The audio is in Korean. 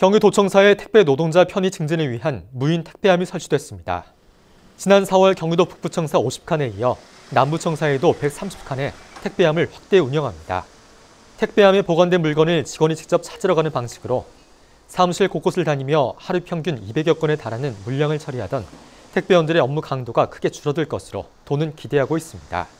경기도청사의 택배 노동자 편의 증진을 위한 무인 택배함이 설치됐습니다. 지난 4월 경기도 북부청사 50칸에 이어 남부청사에도 130칸의 택배함을 확대 운영합니다. 택배함에 보관된 물건을 직원이 직접 찾으러 가는 방식으로 사무실 곳곳을 다니며 하루 평균 200여 건에 달하는 물량을 처리하던 택배원들의 업무 강도가 크게 줄어들 것으로 도는 기대하고 있습니다.